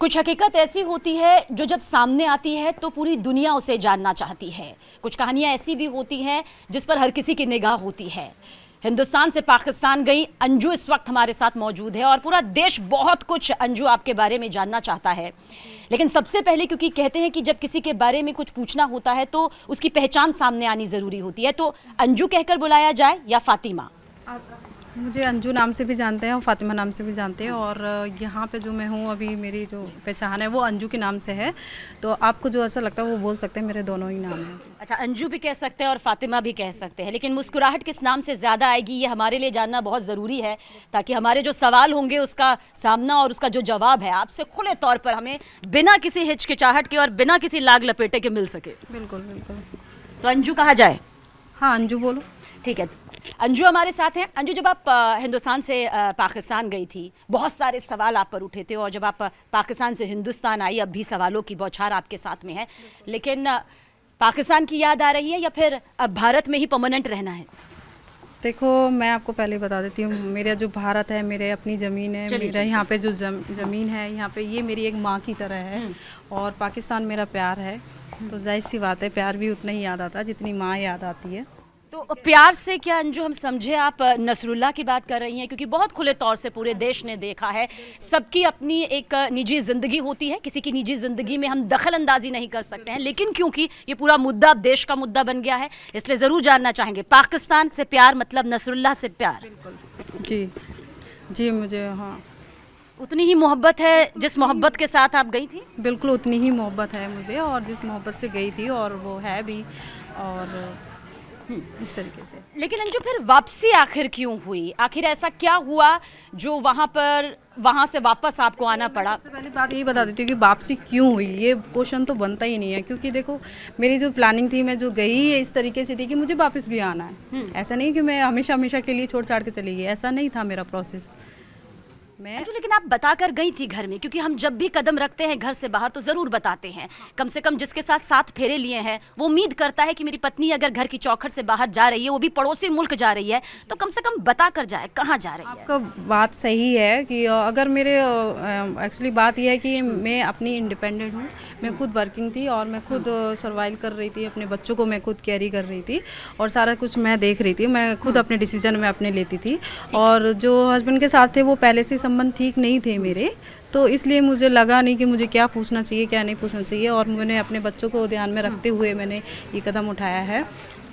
कुछ हकीकत ऐसी होती है जो जब सामने आती है तो पूरी दुनिया उसे जानना चाहती है। कुछ कहानियाँ ऐसी भी होती हैं जिस पर हर किसी की निगाह होती है। हिंदुस्तान से पाकिस्तान गई अंजू इस वक्त हमारे साथ मौजूद है और पूरा देश बहुत कुछ अंजू आपके बारे में जानना चाहता है। लेकिन सबसे पहले क्योंकि कहते हैं कि जब किसी के बारे में कुछ पूछना होता है तो उसकी पहचान सामने आनी ज़रूरी होती है। तो अंजू कहकर बुलाया जाए या फातिमा? मुझे अंजू नाम से भी जानते हैं और फातिमा नाम से भी जानते हैं और यहाँ पे जो मैं हूँ अभी मेरी जो पहचान है वो अंजू के नाम से है। तो आपको जो ऐसा लगता है वो बोल सकते हैं मेरे दोनों ही नाम हैं। अच्छा अंजू भी कह सकते हैं और फातिमा भी कह सकते हैं लेकिन मुस्कुराहट किस नाम से ज़्यादा आएगी ये हमारे लिए जानना बहुत ज़रूरी है ताकि हमारे जो सवाल होंगे उसका सामना और उसका जो जवाब है आपसे खुले तौर पर हमें बिना किसी हिचकिचाहट के और बिना किसी लाग लपेटे के मिल सके। बिल्कुल बिल्कुल। तो अंजू कहा जाए? हाँ अंजू बोलो। ठीक है। अंजू हमारे साथ हैं। अंजू जब आप हिंदुस्तान से पाकिस्तान गई थी बहुत सारे सवाल आप पर उठे थे और जब आप पाकिस्तान से हिंदुस्तान आई अब भी सवालों की बौछार आपके साथ में है। लेकिन पाकिस्तान की याद आ रही है या फिर अब भारत में ही परमानेंट रहना है? देखो मैं आपको पहले बता देती हूँ मेरा जो भारत है मेरे अपनी ज़मीन है मेरा यहाँ पे जो जम, ज़मीन है यहाँ पे ये मेरी एक माँ की तरह है हम्म। और पाकिस्तान मेरा प्यार है। तो ज़ाहिर सी बात है प्यार भी उतना ही याद आता है जितनी माँ याद आती है। तो प्यार से क्या अंजू हम समझे आप नसरुल्ला की बात कर रही हैं? क्योंकि बहुत खुले तौर से पूरे देश ने देखा है सबकी अपनी एक निजी ज़िंदगी होती है। किसी की निजी ज़िंदगी में हम दखल अंदाजी नहीं कर सकते हैं। लेकिन क्योंकि ये पूरा मुद्दा अब देश का मुद्दा बन गया है इसलिए ज़रूर जानना चाहेंगे। पाकिस्तान से प्यार मतलब नसरुल्ला से प्यार। जी। जी मुझे हाँ। उतनी ही मोहब्बत है जिस मोहब्बत के साथ आप गई थी? बिल्कुल उतनी ही मोहब्बत है मुझे और जिस मोहब्बत से गई थी और वो है भी और इस तरीके से। लेकिन अंजू फिर वापसी आखिर क्यों हुई? आखिर ऐसा क्या हुआ जो वहाँ पर वहाँ से वापस आपको आना पड़ा? सबसे पहले बात यही बता देती हूँ कि वापसी क्यों हुई? ये क्वेश्चन तो बनता ही नहीं है क्योंकि देखो मेरी जो प्लानिंग थी मैं जो गई इस तरीके से थी कि मुझे वापस भी आना है। हम्म। ऐसा नहीं कि मैं हमेशा हमेशा के लिए छोड़ छाड़ के चली गई ऐसा नहीं था मेरा प्रोसेस मैं। जो लेकिन आप बता कर गई थी घर में क्योंकि हम जब भी कदम रखते हैं घर से बाहर तो ज़रूर बताते हैं। कम से कम जिसके साथ साथ फेरे लिए हैं वो उम्मीद करता है कि मेरी पत्नी अगर घर की चौखट से बाहर जा रही है वो भी पड़ोसी मुल्क जा रही है। तो कम से कम बता कर जाए कहाँ जा रही है? आपका बात सही है कि अगर मेरे एक्चुअली बात यह है कि मैं अपनी इंडिपेंडेंट हूँ मैं खुद वर्किंग थी और मैं खुद सर्वाइव कर रही थी अपने बच्चों को मैं खुद कैरी कर रही थी और सारा कुछ मैं देख रही थी। मैं खुद अपने डिसीज़न में अपने लेती थी और जो हस्बैंड के साथ थे वो पहले से संबंध ठीक नहीं थे मेरे तो इसलिए मुझे लगा नहीं कि मुझे क्या पूछना चाहिए क्या नहीं पूछना चाहिए। और मैंने अपने बच्चों को ध्यान में रखते हुए मैंने ये कदम उठाया है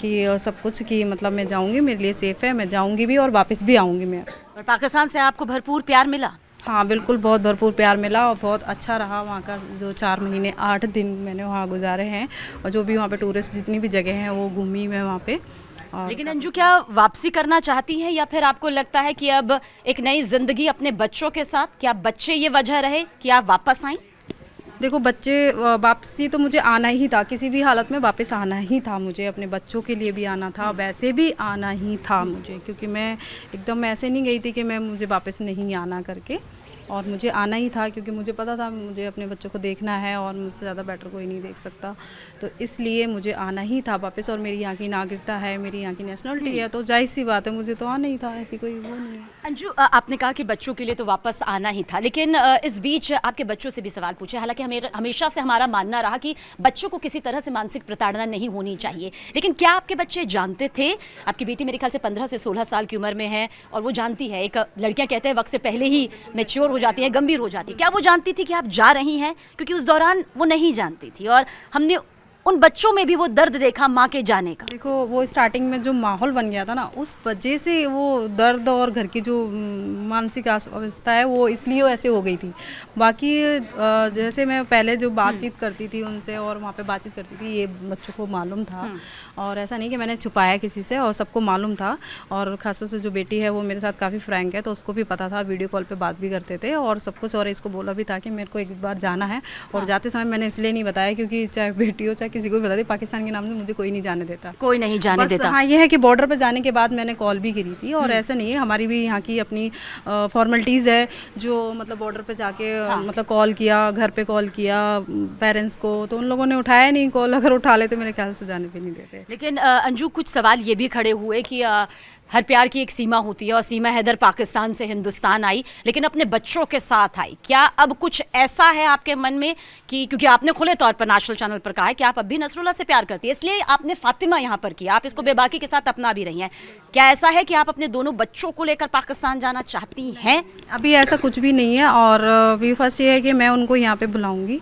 कि सब कुछ कि मतलब मैं जाऊँगी मेरे लिए सेफ़ है मैं जाऊँगी भी और वापस भी आऊँगी मैं। और पाकिस्तान से आपको भरपूर प्यार मिला? हाँ बिल्कुल बहुत भरपूर प्यार मिला और बहुत अच्छा रहा वहाँ का जो चार महीने आठ दिन मैंने वहाँ गुजारे हैं। और जो भी वहाँ पे टूरिस्ट जितनी भी जगह हैं वो घूमी मैं वहाँ पे। लेकिन अंजू क्या वापसी करना चाहती हैं या फिर आपको लगता है कि अब एक नई ज़िंदगी अपने बच्चों के साथ क्या बच्चे ये वजह रहे कि आप वापस आए देखो बच्चे वापसी तो मुझे आना ही था किसी भी हालत में वापस आना ही था मुझे अपने बच्चों के लिए भी आना था वैसे भी आना ही था मुझे क्योंकि मैं एकदम ऐसे नहीं गई थी कि मैं मुझे वापस नहीं आना करके। और मुझे आना ही था क्योंकि मुझे पता था मुझे अपने बच्चों को देखना है और मुझसे ज़्यादा बेटर कोई नहीं देख सकता। तो इसलिए मुझे आना ही था वापस और मेरी यहाँ की नागरिकता है मेरी यहाँ की नेशनलिटी है तो ज़ाहिर सी बात है मुझे तो आना ही था ऐसी कोई वो नहीं अंजू आपने कहा कि बच्चों के लिए तो वापस आना ही था लेकिन इस बीच आपके बच्चों से भी सवाल पूछे। हालाँकि हमेशा से हमारा मानना रहा कि बच्चों को किसी तरह से मानसिक प्रताड़ना नहीं होनी चाहिए। लेकिन क्या आपके बच्चे जानते थे? आपकी बेटी मेरे ख्याल से पंद्रह से सोलह साल की उम्र में है और वो जानती है। एक लड़कियाँ कहते हैं वक्त से पहले ही मेच्योर हो जाती है, गंभीर हो जाती है। क्या वो जानती थी कि आप जा रही हैं? क्योंकि उस दौरान वो नहीं जानती थी और हमने उन बच्चों में भी वो दर्द देखा माँ के जाने का देखो वो स्टार्टिंग में जो माहौल बन गया था ना उस वजह से वो दर्द और घर की जो मानसिक अवस्था है वो इसलिए ऐसे हो गई थी बाकी जैसे मैं पहले जो बातचीत हम्म। करती थी उनसे और वहाँ पे बातचीत करती थी ये बच्चों को मालूम था हम्म। और ऐसा नहीं कि मैंने छुपाया किसी से और सबको मालूम था और खासतौर से जो बेटी है वो मेरे साथ काफ़ी फ्रैंक है तो उसको भी पता था वीडियो कॉल पर बात भी करते थे और सब कुछ और इसको बोला भी था कि मेरे को एक बार जाना है और हाँ। जाते समय मैंने इसलिए नहीं बताया क्योंकि चाहे बेटी हो चाहे किसी को भी बता दी पाकिस्तान के नाम से मुझे कोई नहीं जाने देता कोई नहीं जाने देता हाँ ये है कि बॉर्डर पे जाने के बाद मैंने कॉल भी करी थी हम्म। और ऐसा नहीं है हमारी भी यहाँ की अपनी फॉर्मेलिटीज़ है जो मतलब बॉर्डर पे जाके हाँ। मतलब कॉल किया घर पे कॉल किया पेरेंट्स को तो उन लोगों ने उठाया नहीं कॉल अगर उठा लेते मेरे ख्याल से जाने भी नहीं देते लेकिन अंजू कुछ सवाल ये भी खड़े हुए कि हर प्यार की एक सीमा होती है और सीमा हैदर पाकिस्तान से हिंदुस्तान आई लेकिन अपने बच्चों के साथ आई क्या अब कुछ ऐसा है आपके मन में कि क्योंकि आपने खुले तौर पर नेशनल चैनल पर कहा है कि आप भी नसरुल्ला से प्यार करती है इसलिए आपने फातिमा यहाँ पर किया। आप इसको बेबाकी के साथ अपना भी रही हैं। क्या ऐसा है कि आप अपने दोनों बच्चों को लेकर पाकिस्तान जाना चाहती हैं? अभी ऐसा कुछ भी नहीं है और अभी फ़र्स्ट ये है कि मैं उनको यहाँ पे बुलाऊँगी।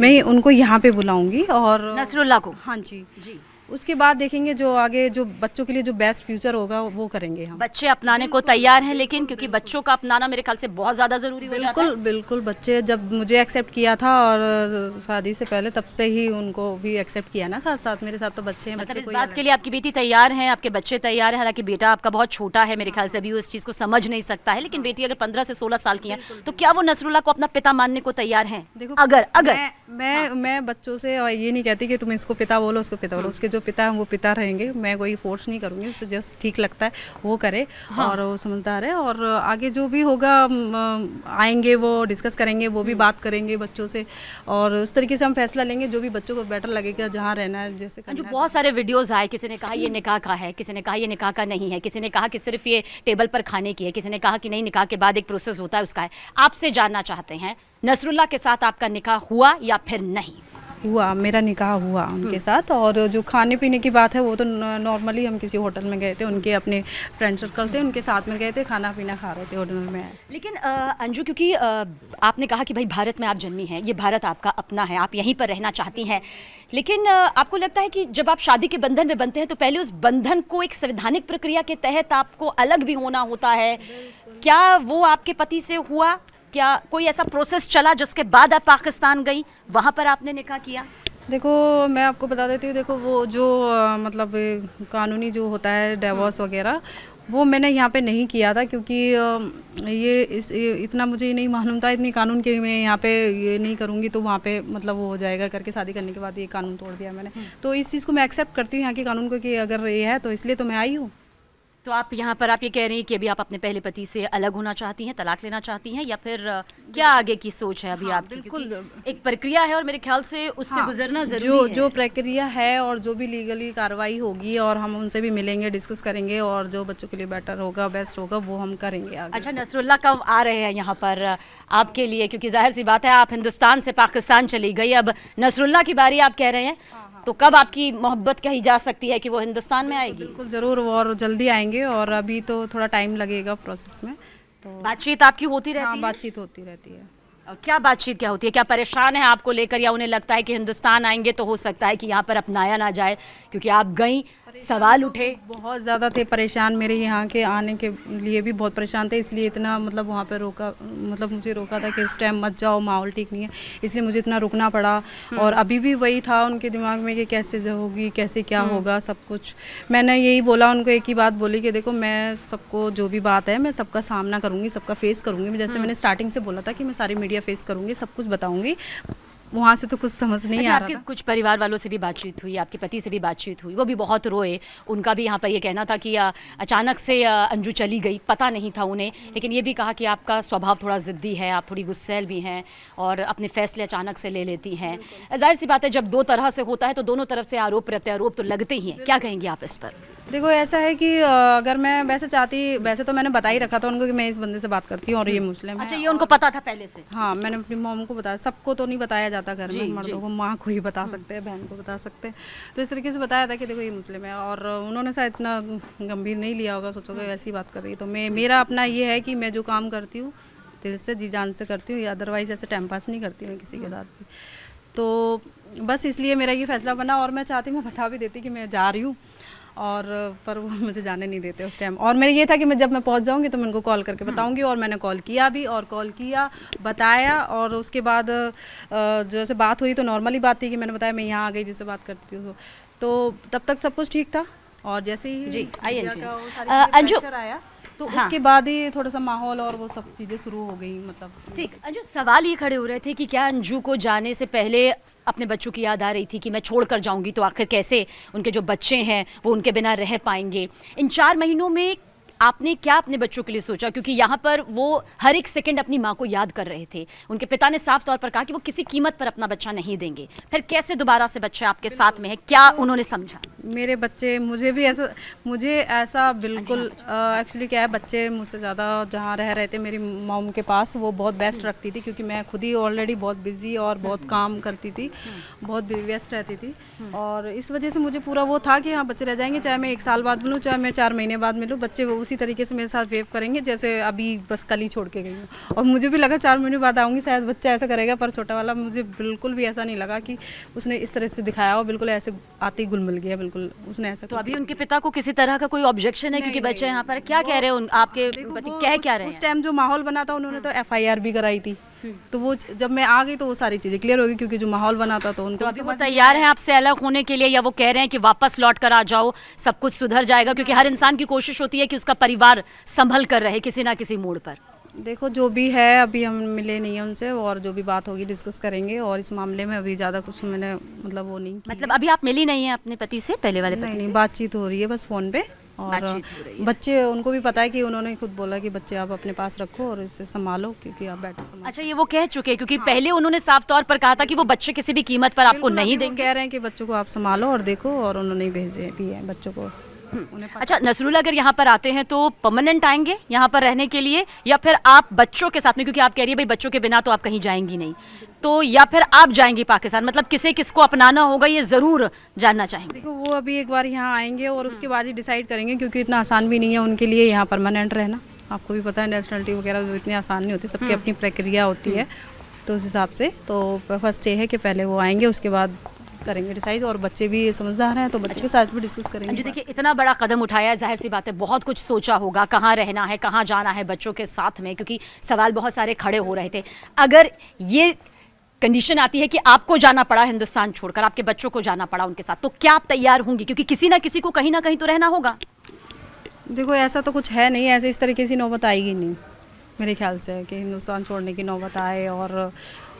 मैं उनको यहाँ पे बुलाऊँगी और नसरुल्ला को? हाँ जी। जी। उसके बाद देखेंगे जो आगे जो बच्चों के लिए जो बेस्ट फ्यूचर होगा वो करेंगे हम। बच्चे अपनाने को तैयार हैं लेकिन क्योंकि बच्चों का अपनाना मेरे ख्याल से बहुत ज़्यादा ज़रूरी हो जाता है। बिल्कुल बिल्कुल बच्चे जब मुझे एक्सेप्ट किया था और शादी से पहले तब से ही उनको भी एक्सेप्ट किया ना साथ साथ मेरे साथ तो बच्चे हैं मतलब बच्चे बात के लिए आपकी बेटी तैयार है आपके बच्चे तैयार है हालाँकि बेटा आपका बहुत छोटा है मेरे ख्याल से अभी इस चीज़ को समझ नहीं सकता है लेकिन बेटी अगर पंद्रह से सोलह साल की है तो क्या वो नसरुल्ला को अपना पिता मानने को तैयार है? देखो अगर अगर। मैं मैं, मैं बच्चों से ये नहीं कहती कि तुम इसको पिता बोलो उसको पिता बोलो उसके जो पिता है वो पिता रहेंगे। मैं कोई फोर्स नहीं करूँगी उसे जस्ट ठीक लगता है वो करे। हाँ। और वो समझदार है और आगे जो भी होगा आएँगे वो डिस्कस करेंगे वो भी बात करेंगे बच्चों से। और उस तरीके से हम फैसला लेंगे जो भी बच्चों को बेटर लगेगा जहाँ रहना है जैसे जो बहुत सारे वीडियोस आए किसी ने कहा ये निकाह का है किसी ने कहा ये निकाह का नहीं है किसी ने कहा कि सिर्फ़ ये टेबल पर खाने की है किसी ने कहा कि नहीं निकाह के बाद एक प्रोसेस होता है उसका है। आपसे जानना चाहते हैं नसरुल्ला के साथ आपका निकाह हुआ या फिर नहीं? हुआ मेरा निकाह हुआ उनके साथ और जो खाने पीने की बात है वो तो नॉर्मली हम किसी होटल में गए थे उनके अपने फ्रेंड सर्कल थे उनके साथ में गए थे खाना पीना खा रहे थे होटल में। लेकिन अंजू क्योंकि आपने कहा कि भाई भारत में आप जन्मी हैं ये भारत आपका अपना है आप यहीं पर रहना चाहती हैं। लेकिन आपको लगता है कि जब आप शादी के बंधन में बनते हैं तो पहले उस बंधन को एक संवैधानिक प्रक्रिया के तहत आपको अलग भी होना होता है? क्या वो आपके पति से हुआ? क्या कोई ऐसा प्रोसेस चला जिसके बाद आप पाकिस्तान गई? वहाँ पर आपने निकाह किया? देखो मैं आपको बता देती हूँ देखो वो जो अ, मतलब कानूनी जो होता है डिवोर्स वगैरह वो मैंने यहाँ पे नहीं किया था क्योंकि ये इस इतना मुझे नहीं मालूम था इतनी कानून के मैं यहाँ पे ये नहीं करूँगी तो वहाँ पे मतलब वो हो जाएगा करके शादी करने के बाद ये कानून तोड़ दिया मैंने। तो इस चीज़ को मैं एक्सेप्ट करती हूँ यहाँ के कानून को कि अगर ये है तो इसलिए तो मैं आई हूँ। तो आप यहाँ पर आप ये कह रही हैं कि अभी आप अपने पहले पति से अलग होना चाहती हैं तलाक लेना चाहती हैं या फिर क्या आगे की सोच है अभी हाँ, आपकी? बिल्कुल। एक प्रक्रिया है और मेरे ख्याल से उससे हाँ, गुजरना ज़रूरी जो है। जो प्रक्रिया है और जो भी लीगली कार्रवाई होगी और हम उनसे भी मिलेंगे डिस्कस करेंगे और जो बच्चों के लिए बेटर होगा बेस्ट होगा वो हम करेंगे आगे। अच्छा नसरुल्ला कब आ रहे हैं यहाँ पर आपके लिए? क्योंकि ज़ाहिर सी बात है आप हिंदुस्तान से पाकिस्तान चली गई। अब नसरुल्ला की बारी आप कह रहे हैं। तो कब आपकी मोहब्बत कही जा सकती है कि वो हिंदुस्तान में आएगी? बिल्कुल ज़रूर और जल्दी आएँगे और अभी तो थोड़ा टाइम लगेगा प्रोसेस में तो बातचीत आपकी होती रहती हाँ है? बातचीत होती रहती है। और क्या बातचीत क्या होती है? क्या परेशान है आपको लेकर या उन्हें लगता है कि हिंदुस्तान आएँगे तो हो सकता है कि यहाँ पर अपनाया ना जाए? क्योंकि आप गई सवाल उठे। बहुत ज़्यादा थे परेशान मेरे यहाँ के आने के लिए भी बहुत परेशान थे इसलिए इतना मतलब वहाँ पे रोका मतलब मुझे रोका था कि उस टाइम मत जाओ माहौल ठीक नहीं है इसलिए मुझे इतना रुकना पड़ा। और अभी भी वही था उनके दिमाग में कि कैसे होगी कैसे क्या होगा सब कुछ। मैंने यही बोला उनको एक ही बात बोली कि देखो मैं सबको जो भी बात है मैं सबका सामना करूँगी सबका फेस करूँगी। जैसे मैंने स्टार्टिंग से बोला था कि मैं सारी मीडिया फेस करूँगी सब कुछ बताऊँगी। वहाँ से तो कुछ समझ नहीं अच्छा, आ आपके रहा था। कुछ परिवार वालों से भी बातचीत हुई आपके पति से भी बातचीत हुई वो भी बहुत रोए उनका भी यहाँ पर ये कहना था कि अचानक से अंजू चली गई पता नहीं था उन्हें लेकिन ये भी कहा कि आपका स्वभाव थोड़ा ज़िद्दी है आप थोड़ी गुस्सेल भी हैं और अपने फैसले अचानक से ले लेती हैं। ज़ाहिर सी बात है जब दो तरह से होता है तो दोनों तरफ़ से आरोप प्रत्यारोप तो लगते ही हैं। क्या कहेंगे आप इस पर? देखो ऐसा है कि अगर मैं वैसे चाहती वैसे तो मैंने बता ही रखा था उनको कि मैं इस बंदे से बात करती हूँ और ये मुस्लिम अच्छा ये उनको पता था पहले से? हाँ मैंने अपनी मॉम को बताया। सबको तो नहीं बताया जाता घर में मर्दों को माँ को ही बता सकते हैं बहन को बता सकते हैं। तो इस तरीके से बताया था कि देखो ये मुस्लिम है और उन्होंने शायद इतना गंभीर नहीं लिया होगा सोचोगे ऐसी बात कर रही है। तो मैं मेरा अपना ये है कि मैं जो काम करती हूँ दिल से जी जान से करती हूँ या अदरवाइज़ ऐसे टाइम पास नहीं करती हूँ किसी के साथ भी। तो बस इसलिए मेरा ये फैसला बना और मैं चाहती मैं बता भी देती कि मैं जा रही हूँ। और पर वो मुझे जाने नहीं देते उस टाइम और मेरा ये था कि मैं जब मैं पहुँच जाऊँगी तो मैं उनको कॉल करके बताऊँगी और मैंने कॉल किया भी और कॉल किया बताया और उसके बाद जैसे बात हुई तो नॉर्मली बात थी कि मैंने बताया मैं यहाँ आ गई जिससे बात करती थी तो, तब तक सब कुछ ठीक था और जैसे ही जी, आइए अंजू। आया तो हाँ। उसके बाद ही थोड़ा सा माहौल और वो सब चीज़ें शुरू हो गई मतलब ठीक अंजू सवाल ये खड़े हो रहे थे कि क्या अंजू को जाने से पहले अपने बच्चों की याद आ रही थी कि मैं छोड़ कर जाऊँगी तो आखिर कैसे उनके जो बच्चे हैं वो उनके बिना रह पाएँगे। इन चार महीनों में आपने क्या अपने बच्चों के लिए सोचा? क्योंकि यहाँ पर वो हर एक सेकंड अपनी माँ को याद कर रहे थे। उनके पिता ने साफ़ तौर पर कहा कि वो किसी कीमत पर अपना बच्चा नहीं देंगे। फिर कैसे दोबारा से बच्चे आपके साथ में है? क्या उन्होंने समझा? मेरे बच्चे मुझे भी ऐसा मुझे ऐसा बिल्कुल एक्चुअली क्या है बच्चे मुझसे ज़्यादा जहाँ रह रहे थे मेरी मॉम के पास वो बहुत बेस्ट रखती थी क्योंकि मैं खुद ही ऑलरेडी बहुत बिज़ी और बहुत काम करती थी बहुत व्यस्त रहती थी। और इस वजह से मुझे पूरा वो था कि हाँ बच्चे रह जाएँगे चाहे मैं एक साल बाद मिलूँ चाहे मैं चार महीने बाद मिलूँ बच्चे उसी तरीके से मेरे साथ वेव करेंगे जैसे अभी बस कल ही छोड़ के गई हूँ। और मुझे भी लगा चार महीने बाद आऊँगी शायद बच्चा ऐसा करेगा पर छोटा वाला मुझे बिल्कुल भी ऐसा नहीं लगा कि उसने इस तरह से दिखाया और बिल्कुल ऐसे आते ही गुल मिल गया बिल्कुल उसने ऐसा तो अभी उनके पिता को किसी तरह का कोई ऑब्जेक्शन है? क्योंकि बच्चे यहाँ पर क्या कह रहे हैं आपके पति कह क्या रहे हैं? उस टाइम जो माहौल बना था उन्होंने तो एफआईआर भी कराई थी। तो वो जब मैं आ गई तो वो सारी चीज़ें क्लियर होगी क्योंकि जो माहौल बना था तो उनको तो अभी वो तैयार हैं आपसे अलग होने के लिए या वो कह रहे हैं कि वापस लौट कर आ जाओ सब कुछ सुधर जाएगा क्योंकि हर इंसान की कोशिश होती है कि उसका परिवार संभल कर रहे किसी ना किसी मोड़ पर। देखो जो भी है अभी हम मिले नहीं है उनसे और जो भी बात होगी डिस्कस करेंगे और इस मामले में अभी ज़्यादा कुछ मैंने मतलब वो नहीं मतलब अभी आप मिली नहीं है अपने पति से पहले वाले नहीं नहीं बातचीत हो रही है बस फ़ोन पे। और बच्चे उनको भी पता है कि उन्होंने खुद बोला कि बच्चे आप अपने पास रखो और इसे संभालो क्योंकि आप बैठे संभालो अच्छा ये वो कह चुके हैं क्योंकि हाँ। पहले उन्होंने साफ़ तौर पर कहा था कि वो बच्चे किसी भी कीमत पर आपको नहीं देंगे। कह रहे हैं कि बच्चों को आप संभालो और देखो और उन्होंने भेजे भी है बच्चों को। अच्छा नसरुल्ला अगर यहाँ पर आते हैं तो परमानेंट आएँगे यहाँ पर रहने के लिए या फिर आप बच्चों के साथ में क्योंकि आप कह रही है भाई बच्चों के बिना तो आप कहीं जाएँगी नहीं तो या फिर आप जाएँगी पाकिस्तान मतलब किसे किसको अपनाना होगा ये ज़रूर जानना चाहेंगे। देखो वो अभी एक बार यहाँ आएँगे और उसके बाद ही डिसाइड करेंगे क्योंकि इतना आसान भी नहीं है उनके लिए यहाँ परमानेंट रहना। आपको भी पता है नेशनलिटी वगैरह इतनी आसान नहीं होती सबकी हम्म। अपनी प्रक्रिया होती है तो उस हिसाब से। तो फ़र्स्ट ये है कि पहले वो आएँगे उसके बाद करेंगे डिसाइड और बच्चे भी समझदार हैं तो बच्चे के साथ भी डिस्कस करेंगे। देखिए इतना बड़ा कदम उठाया है ज़ाहिर सी बात है बहुत कुछ सोचा होगा कहाँ रहना है कहाँ जाना है बच्चों के साथ में क्योंकि सवाल बहुत सारे खड़े हो रहे थे। अगर ये कंडीशन आती है कि आपको जाना पड़ा हिंदुस्तान छोड़कर आपके बच्चों को जाना पड़ा उनके साथ तो क्या आप तैयार होंगी? क्योंकि किसी ना किसी को कहीं ना कहीं तो रहना होगा। देखो ऐसा तो कुछ है नहीं ऐसे इस तरीके से नौबत आएगी नहीं मेरे ख्याल से कि हिंदुस्तान छोड़ने की नौबत आए और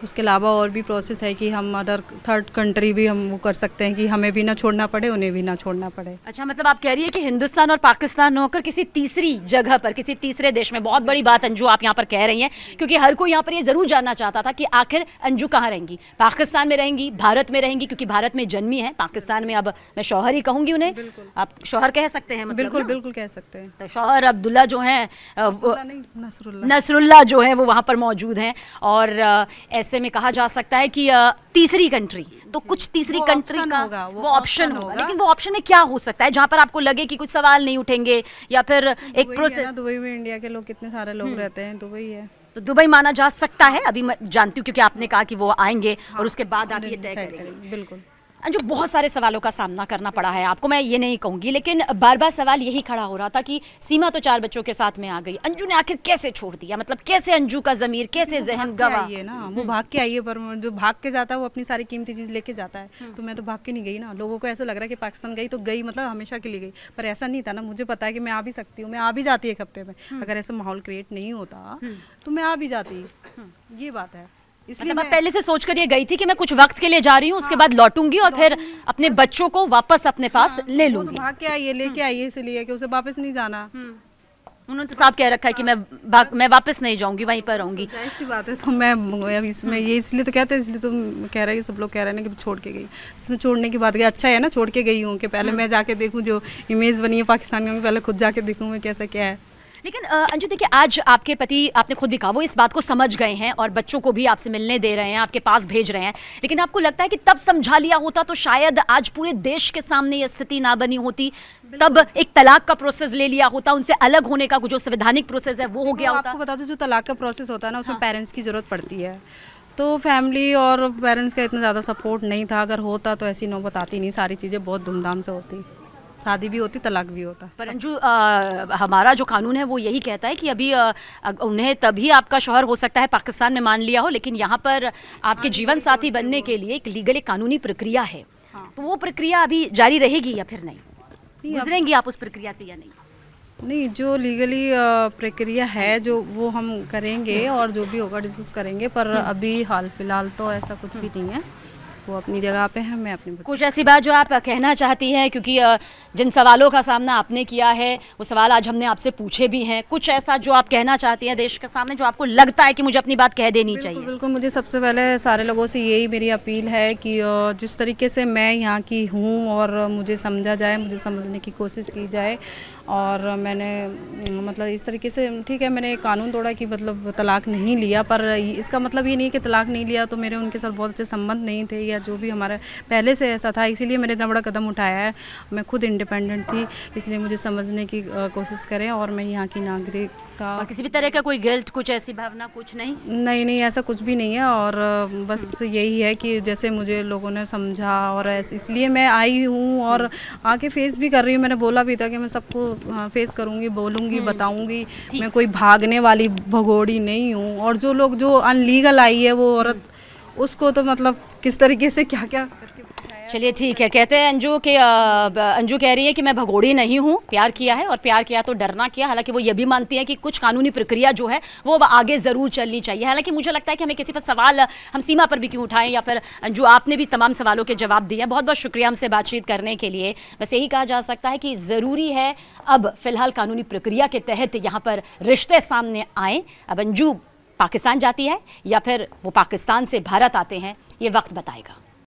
उसके अलावा और भी प्रोसेस है कि हम अदर थर्ड कंट्री भी हम वो कर सकते हैं कि हमें भी ना छोड़ना पड़े उन्हें भी ना छोड़ना पड़े। अच्छा मतलब आप कह रही है कि हिंदुस्तान और पाकिस्तान होकर किसी तीसरी जगह पर किसी तीसरे देश में बहुत बड़ी बात अंजू आप यहाँ पर कह रही हैं क्योंकि हर कोई यहाँ पर ये ज़रूर जानना चाहता था कि आखिर अंजू कहाँ रहेंगी? पाकिस्तान में रहेंगी भारत में रहेंगी क्योंकि भारत में जन्मी है। पाकिस्तान में अब मैं शौहर ही कहूँगी उन्हें। आप शौहर कह सकते हैं मतलब बिल्कुल बिल्कुल कह सकते हैं। तो शौहर अब्दुल्ला जो है नसरुल्ला। जो है वो वहाँ पर मौजूद हैं। और ऐसे में कहा जा सकता है कि तीसरी कंट्री तो कुछ तीसरी कंट्री का होगा, वो ऑप्शन होगा, होगा। लेकिन वो ऑप्शन में क्या हो सकता है? जहाँ पर आपको लगे कि कुछ सवाल नहीं उठेंगे या फिर एक प्रोसेस दुबई में इंडिया के लोग कितने सारे लोग हम्म। रहते हैं दुबई है। तो दुबई माना जा सकता है? अभी मैं जानती हूँ क्योंकि आपने कहा कि वो आएँगे हाँ, और उसके बाद आप ये तय करेंगे बिल्कुल। जो बहुत सारे सवालों का सामना करना पड़ा है आपको मैं ये नहीं कहूँगी लेकिन बार बार सवाल यही खड़ा हो रहा था कि सीमा तो चार बच्चों के साथ में आ गई। अंजू ने आखिर कैसे छोड़ दिया? मतलब कैसे अंजू का जमीर कैसे जहन गवा ये ना वो भाग के आई है पर जो भाग के जाता है वो अपनी सारी कीमती चीज़ लेके जाता है। हम्म। तो मैं तो भाग के नहीं गई ना। लोगों को ऐसा लग रहा है कि पाकिस्तान गई तो गई मतलब हमेशा के लिए गई। पर ऐसा नहीं था ना मुझे पता है कि मैं आ भी सकती हूँ मैं आ भी जाती एक हफ़्ते में। हम्म। अगर ऐसा माहौल क्रिएट नहीं होता हम्म। तो मैं आ भी जाती। ये बात है। इसलिए मतलब मैं पहले से सोच कर ये गई थी कि मैं कुछ वक्त के लिए जा रही हूँ उसके हाँ। बाद लौटूँगी और फिर अपने बच्चों को वापस अपने पास हाँ, ले लूँगी भाग के आइए लेके हम्म। आइए इसलिए कि उसे वापस नहीं जाना हम्म। उन्होंने तो साफ़ कह रखा है कि मैं भाग मैं वापस नहीं जाऊँगी वहीं पर रहूँगी ऐसी बात है तो मैं अभी इसमें ये इसलिए तो कहते हैं इसलिए तो कह रहे हैं सब लोग कह रहे हैं कि छोड़ के गई इसमें छोड़ने की बात गई अच्छा है ना छोड़ के गई हूँ कि पहले हम्म। मैं जाके देखूँ जो इमेज बनी है पाकिस्तान में पहले खुद जाके देखूँ मैं कैसा क्या है लेकिन अंजू देखिए आज आपके पति आपने खुद भी कहा वो इस बात को समझ गए हैं और बच्चों को भी आपसे मिलने दे रहे हैं आपके पास भेज रहे हैं। लेकिन आपको लगता है कि तब समझा लिया होता तो शायद आज पूरे देश के सामने ये स्थिति ना बनी होती। तब एक तलाक का प्रोसेस ले लिया होता उनसे अलग होने का जो संवैधानिक प्रोसेस है वो हो गया होता। आपको बता दो जो तलाक का प्रोसेस होता है ना उसमें हाँ। पेरेंट्स की ज़रूरत पड़ती है। तो फैमिली और पेरेंट्स का इतना ज़्यादा सपोर्ट नहीं था अगर होता तो ऐसी नौबत आती नहीं सारी चीज़ें बहुत धूमधाम से होती। शादी भी होती तलाक भी होता। पर अंजू हमारा जो कानून है वो यही कहता है कि अभी आ, उन्हें तभी आपका शोहर हो सकता है पाकिस्तान में मान लिया हो लेकिन यहाँ पर आपके जीवन साथी बनने के लिए एक लीगल एक कानूनी प्रक्रिया है। हाँ। तो वो प्रक्रिया अभी जारी रहेगी या फिर नहीं? गुजरेंगी आप उस प्रक्रिया से या नहीं? नहीं जो लीगली प्रक्रिया है जो वो हम करेंगे और जो भी होगा डिस्कस करेंगे पर हम्म। अभी हाल फ़िलहाल तो ऐसा कुछ भी नहीं है। वो अपनी जगह पे है मैं अपनी कुछ ऐसी बात जो आप कहना चाहती हैं क्योंकि जिन सवालों का सामना आपने किया है वो सवाल आज हमने आपसे पूछे भी हैं। कुछ ऐसा जो आप कहना चाहती हैं देश के सामने जो आपको लगता है कि मुझे अपनी बात कह देनी बिल्कुल, चाहिए? बिल्कुल मुझे सबसे पहले सारे लोगों से यही मेरी अपील है कि जिस तरीके से मैं यहाँ की हूँ और मुझे समझा जाए मुझे समझने की कोशिश की जाए और मैंने मतलब इस तरीके से ठीक है मैंने कानून तोड़ा कि मतलब तलाक नहीं लिया पर इसका मतलब ये नहीं कि तलाक नहीं लिया तो मेरे उनके साथ बहुत अच्छे संबंध नहीं थे या जो भी हमारा पहले से ऐसा था इसीलिए मैंने इतना बड़ा कदम उठाया है। मैं खुद इंडिपेंडेंट थी इसलिए मुझे समझने की कोशिश करें और मैं यहाँ की नागरिक और किसी भी तरह का कोई गिल्ट कुछ ऐसी भावना कुछ नहीं? नहीं नहीं ऐसा कुछ भी नहीं है और बस यही है कि जैसे मुझे लोगों ने समझा और इसलिए मैं आई हूँ और आके फेस भी कर रही हूँ। मैंने बोला भी था कि मैं सबको फेस करूँगी बोलूँगी हम्म। बताऊँगी। मैं कोई भागने वाली भगोड़ी नहीं हूँ और जो लोग जो अनलीगल आई है वो औरत उसको तो मतलब किस तरीके से क्या क्या चलिए ठीक है, कहते हैं अंजू कि अंजू कह रही है कि मैं भगोड़ी नहीं हूँ, प्यार किया है और प्यार किया तो डरना किया, हालाँकि वो ये भी मानती है कि कुछ कानूनी प्रक्रिया जो है वो अब आगे ज़रूर चलनी चाहिए। हालाँकि मुझे लगता है कि हमें किसी पर सवाल, हम सीमा पर भी क्यों उठाएँ या फिर अंजू, आपने भी तमाम सवालों के जवाब दिए बहुत बहुत शुक्रिया हमसे बातचीत करने के लिए। बस यही कहा जा सकता है कि ज़रूरी है अब फ़िलहाल कानूनी प्रक्रिया के तहत यहाँ पर रिश्ते सामने आए। अब अंजू पाकिस्तान जाती है या फिर वो पाकिस्तान से भारत आते हैं ये वक्त बताएगा।